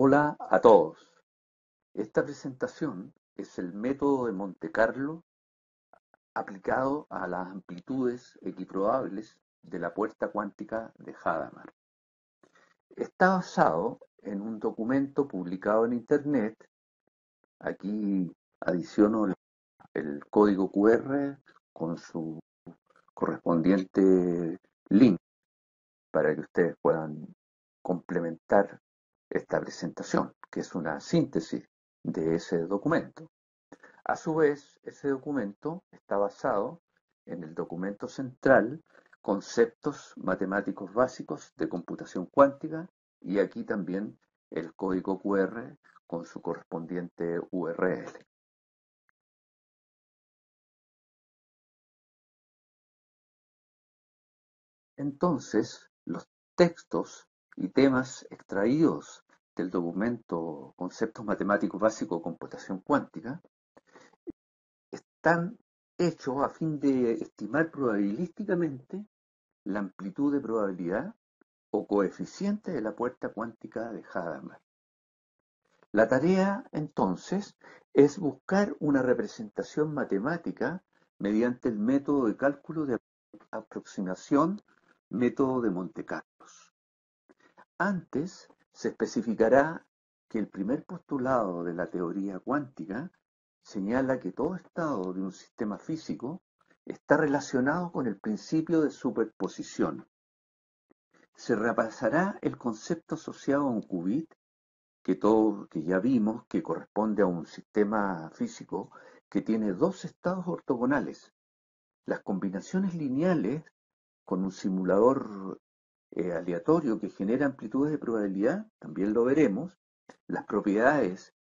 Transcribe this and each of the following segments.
Hola a todos. Esta presentación es el método de Monte Carlo aplicado a las amplitudes equiprobables de la puerta cuántica de Hadamard. Está basado en un documento publicado en Internet. Aquí adiciono el código QR con su correspondiente link para que ustedes puedan complementar esta presentación, que es una síntesis de ese documento. A su vez, ese documento está basado en el documento central Conceptos Matemáticos Básicos de Computación Cuántica y aquí también el código QR con su correspondiente URL. Entonces, los textos y temas extraídos del documento Conceptos Matemáticos Básicos de Computación Cuántica están hechos a fin de estimar probabilísticamente la amplitud de probabilidad o coeficiente de la puerta cuántica de Hadamard. La tarea, entonces, es buscar una representación matemática mediante el método de cálculo de aproximación, método de Monte Carlos. Antes se especificará que el primer postulado de la teoría cuántica señala que todo estado de un sistema físico está relacionado con el principio de superposición. Se repasará el concepto asociado a un qubit, que, todo, que ya vimos que corresponde a un sistema físico que tiene dos estados ortogonales. Las combinaciones lineales con un simulador eh, aleatorio que genera amplitudes de probabilidad, también lo veremos, las propiedades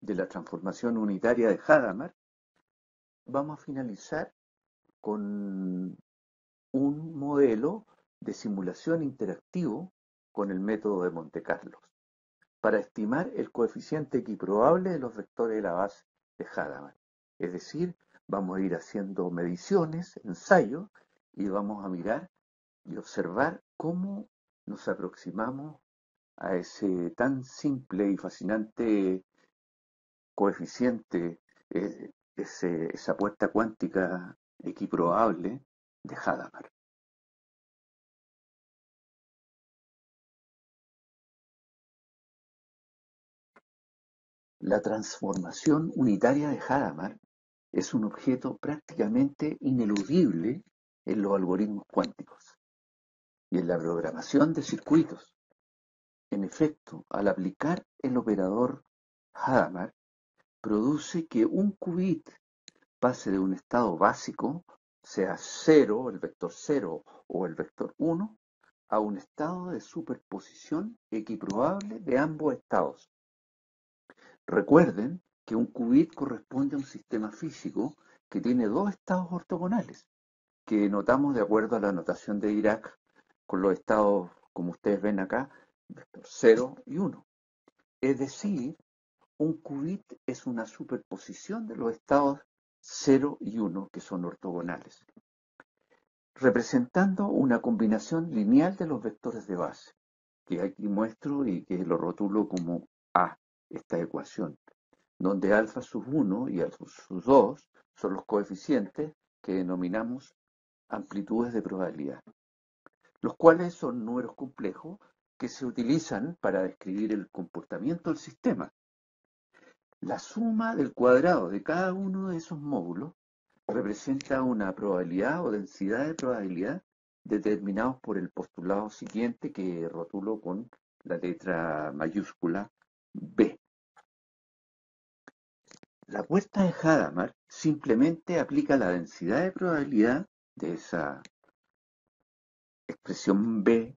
de la transformación unitaria de Hadamard, vamos a finalizar con un modelo de simulación interactivo con el método de Monte Carlos para estimar el coeficiente equiprobable de los vectores de la base de Hadamard. Es decir, vamos a ir haciendo mediciones, ensayos, y vamos a mirar y observar cómo nos aproximamos a ese tan simple y fascinante coeficiente, eh, esa puerta cuántica equiprobable de Hadamard. La transformación unitaria de Hadamard es un objeto prácticamente ineludible en los algoritmos cuánticos y en la programación de circuitos. En efecto, al aplicar el operador Hadamard, produce que un qubit pase de un estado básico, sea 0, el vector 0 o el vector 1, a un estado de superposición equiprobable de ambos estados. Recuerden que un qubit corresponde a un sistema físico que tiene dos estados ortogonales, que notamos de acuerdo a la notación de Dirac con los estados, como ustedes ven acá, 0 y 1. Es decir, un qubit es una superposición de los estados 0 y 1 que son ortogonales, representando una combinación lineal de los vectores de base, que aquí muestro y que lo rotulo como A, esta ecuación, donde alfa sub 1 y alfa sub 2 son los coeficientes que denominamos amplitudes de probabilidad, los cuales son números complejos que se utilizan para describir el comportamiento del sistema. La suma del cuadrado de cada uno de esos módulos representa una probabilidad o densidad de probabilidad determinados por el postulado siguiente que rotulo con la letra mayúscula B. La puerta de Hadamard simplemente aplica la densidad de probabilidad de esa expresión B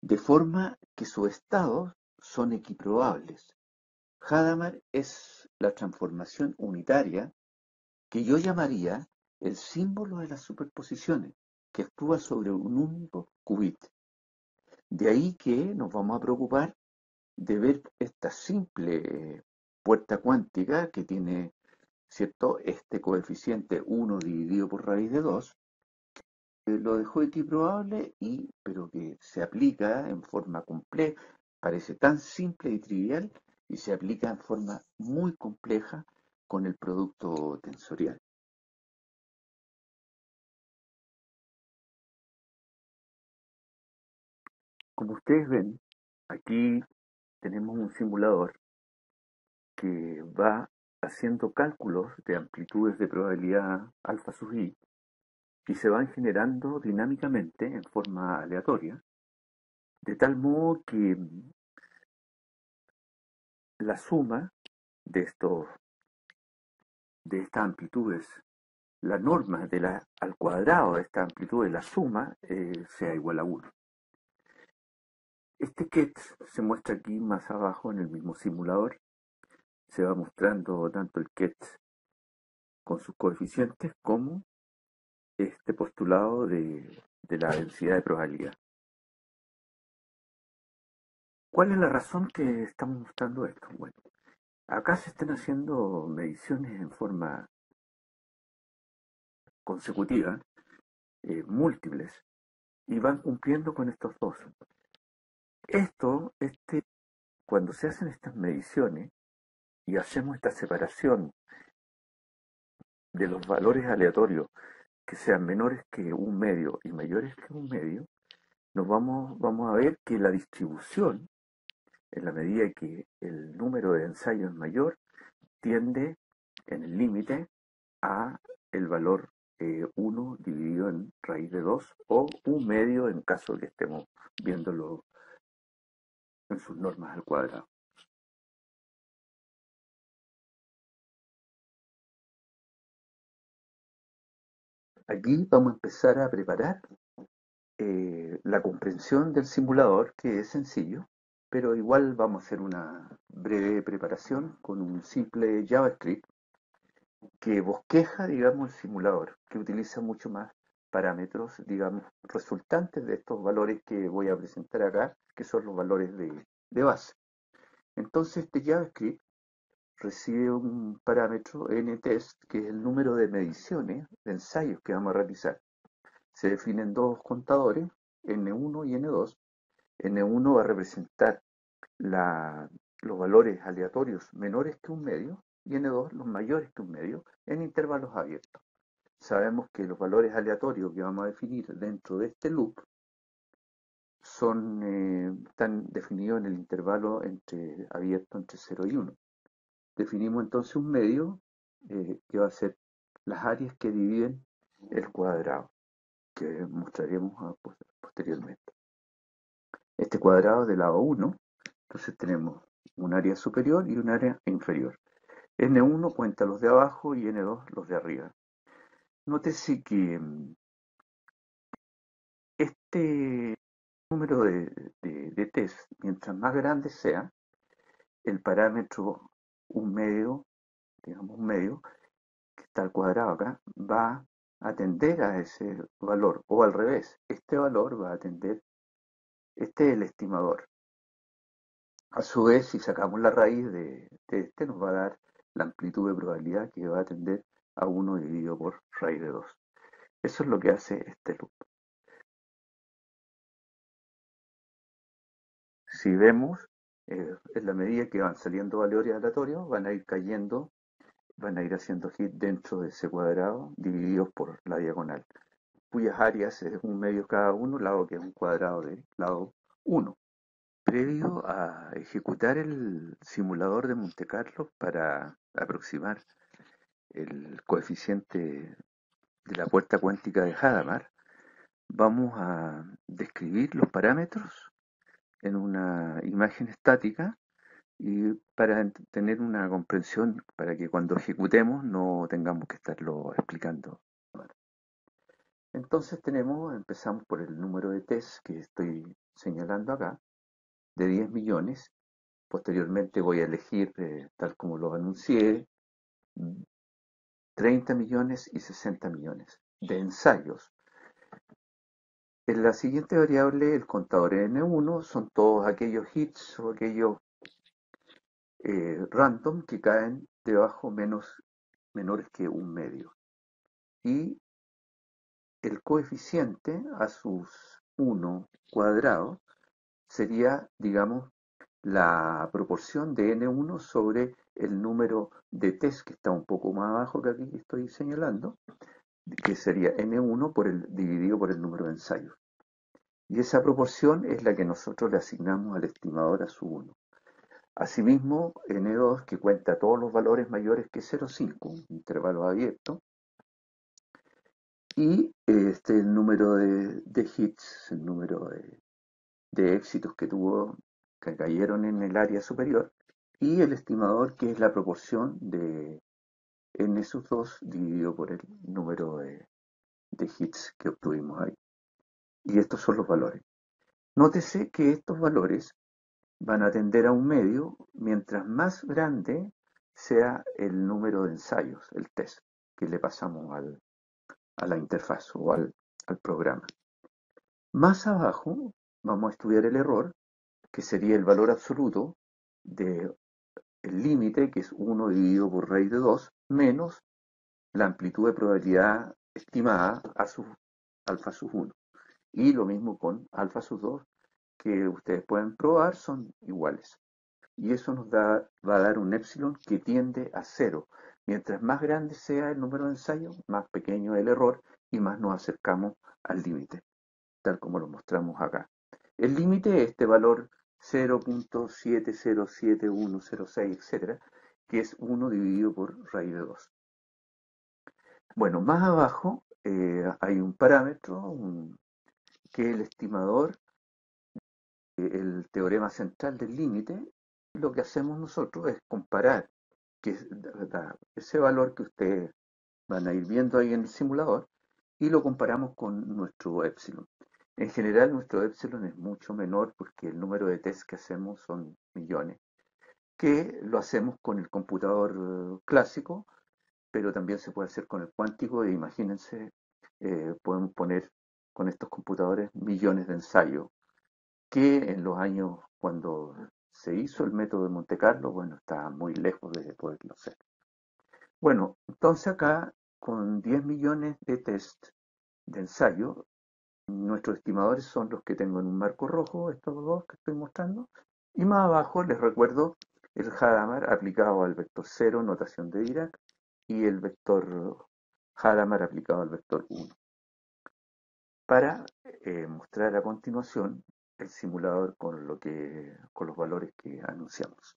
de forma que sus estados son equiprobables. Hadamard es la transformación unitaria que yo llamaría el símbolo de las superposiciones, que actúa sobre un único qubit. De ahí que nos vamos a preocupar de ver esta simple puerta cuántica que tiene ¿cierto? este coeficiente 1 dividido por raíz de 2 lo dejó equiprobable, y, pero que se aplica en forma Parece tan simple y trivial y se aplica en forma muy compleja con el producto tensorial. Como ustedes ven, aquí tenemos un simulador que va haciendo cálculos de amplitudes de probabilidad alfa sub i y se van generando dinámicamente en forma aleatoria, de tal modo que la suma de estos de estas amplitudes, la norma de la, al cuadrado de esta amplitud de la suma eh, sea igual a 1. Este ket se muestra aquí más abajo en el mismo simulador. Se va mostrando tanto el ket con sus coeficientes como este postulado de, de la densidad de probabilidad. ¿Cuál es la razón que estamos mostrando esto? Bueno, acá se están haciendo mediciones en forma consecutiva, eh, múltiples, y van cumpliendo con estos dos. Esto, este, cuando se hacen estas mediciones y hacemos esta separación de los valores aleatorios que sean menores que un medio y mayores que un medio, nos vamos, vamos a ver que la distribución, en la medida que el número de ensayos es mayor, tiende en el límite a el valor 1 eh, dividido en raíz de 2 o un medio en caso de que estemos viéndolo en sus normas al cuadrado. Aquí vamos a empezar a preparar eh, la comprensión del simulador, que es sencillo, pero igual vamos a hacer una breve preparación con un simple JavaScript que bosqueja, digamos, el simulador, que utiliza mucho más parámetros, digamos, resultantes de estos valores que voy a presentar acá, que son los valores de, de base. Entonces este JavaScript recibe un parámetro ntest, que es el número de mediciones, de ensayos que vamos a realizar. Se definen dos contadores, n1 y n2. n1 va a representar los valores aleatorios menores que un medio y n2 los mayores que un medio en intervalos abiertos sabemos que los valores aleatorios que vamos a definir dentro de este loop eh, están definidos en el intervalo entre, abierto entre 0 y 1. Definimos entonces un medio eh, que va a ser las áreas que dividen el cuadrado, que mostraremos posteriormente. Este cuadrado de lado 1, entonces tenemos un área superior y un área inferior. N1 cuenta los de abajo y N2 los de arriba. Nótese que mm, este número de, test, mientras más grande sea, el parámetro un medio, digamos un medio, que está al cuadrado acá, va a tender a ese valor, o al revés, este valor va a tender, este es el estimador. A su vez, si sacamos la raíz de, de este, nos va a dar la amplitud de probabilidad que va a tender a 1 dividido por raíz de 2. Eso es lo que hace este loop. Si vemos, eh, en la medida que van saliendo valores aleatorios, van a ir cayendo, van a ir haciendo hit dentro de ese cuadrado divididos por la diagonal, cuyas áreas es un medio cada uno, lado que es un cuadrado de lado 1. Previo a ejecutar el simulador de Monte Carlo para aproximar el coeficiente de la puerta cuántica de Hadamard, vamos a describir los parámetros en una imagen estática y para tener una comprensión para que cuando ejecutemos no tengamos que estarlo explicando. Entonces tenemos, empezamos por el número de test que estoy señalando acá, de 10 millones. Posteriormente voy a elegir, eh, tal como lo anuncié, 30 millones y 60 millones de ensayos. En la siguiente variable, el contador N1, son todos aquellos hits o aquellos eh, random que caen debajo menos, menores que un medio. Y el coeficiente a sus 1 cuadrado sería, digamos, la proporción de n1 sobre el número de test que está un poco más abajo que aquí estoy señalando, que sería n1 por el, dividido por el número de ensayos. Y esa proporción es la que nosotros le asignamos al estimador a su 1. Asimismo, N2, que cuenta todos los valores mayores que 0,5, un intervalo abierto, y este, el número de, hits, el número de, de, éxitos que tuvo, que cayeron en el área superior, y el estimador, que es la proporción de n sub 2 dividido por el número de, de hits que obtuvimos ahí. Y estos son los valores. Nótese que estos valores van a tender a un medio mientras más grande sea el número de ensayos, el test, que le pasamos al, a la interfaz o al, al programa. Más abajo vamos a estudiar el error, que sería el valor absoluto del límite, que es 1 dividido por raíz de 2, menos la amplitud de probabilidad estimada a su alfa sub 1. Y lo mismo con alfa sub 2, que ustedes pueden probar, son iguales. Y eso nos da, va a dar un epsilon que tiende a cero. Mientras más grande sea el número de ensayos, más pequeño el error y más nos acercamos al límite, tal como lo mostramos acá. El límite es este valor 0.707106, etcétera, que es 1 dividido por raíz de 2. Bueno, más abajo eh, hay un parámetro que el estimador, el teorema central del límite, lo que hacemos nosotros es comparar que ese valor que ustedes van a ir viendo ahí en el simulador y lo comparamos con nuestro epsilon. En general nuestro epsilon es mucho menor porque el número de tests que hacemos son millones, que lo hacemos con el computador clásico, pero también se puede hacer con el cuántico e imagínense, eh, podemos poner con estos computadores millones de ensayos, que en los años cuando se hizo el método de Monte Carlo, bueno, está muy lejos de poderlo hacer. Bueno, entonces acá, con 10 millones de test de ensayo, nuestros estimadores son los que tengo en un marco rojo, estos dos que estoy mostrando, y más abajo les recuerdo el Hadamard aplicado al vector 0, notación de Dirac, y el vector Hadamard aplicado al vector 1. Para eh, mostrar a continuación el simulador con, lo que, con los valores que anunciamos.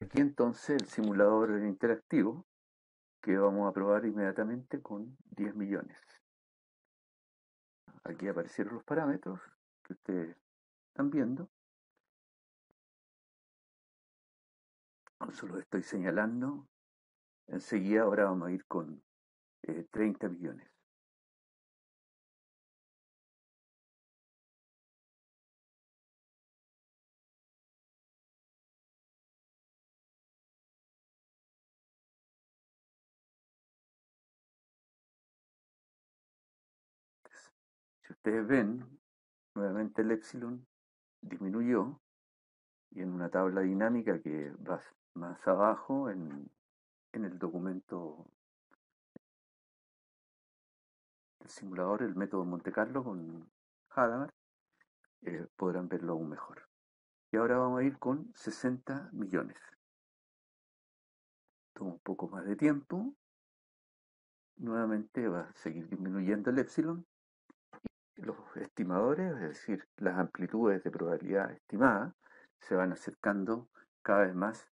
Aquí entonces el simulador interactivo que vamos a probar inmediatamente con 10 millones. Aquí aparecieron los parámetros que ustedes están viendo. Solo estoy señalando Enseguida ahora vamos a ir con 30 eh, millones. Si ustedes ven, nuevamente el epsilon disminuyó y en una tabla dinámica que va más abajo en en el documento del simulador, el método Monte Carlo con Hadamard, eh, podrán verlo aún mejor. Y ahora vamos a ir con 60 millones. Toma un poco más de tiempo. Nuevamente va a seguir disminuyendo el epsilon. Los estimadores, es decir, las amplitudes de probabilidad estimada, se van acercando cada vez más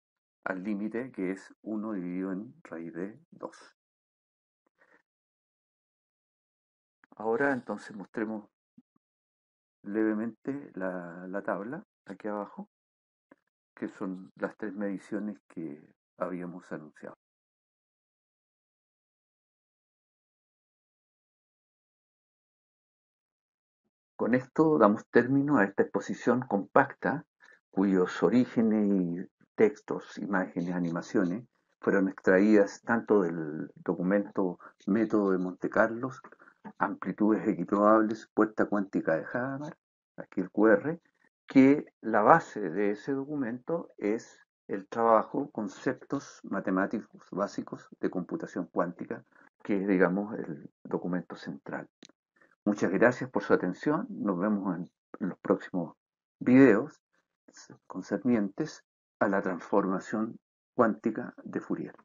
al límite que es 1 dividido en raíz de 2. Ahora entonces mostremos levemente la, la tabla aquí abajo, que son las tres mediciones que habíamos anunciado. Con esto damos término a esta exposición compacta cuyos orígenes y textos, imágenes, animaciones, fueron extraídas tanto del documento Método de Monte Carlos, Amplitudes Equiprobables, Puerta Cuántica de Hadamard, aquí el QR, que la base de ese documento es el trabajo Conceptos Matemáticos Básicos de Computación Cuántica, que es, digamos, el documento central. Muchas gracias por su atención. Nos vemos en, los próximos videos concernientes a la transformación cuántica de Fourier.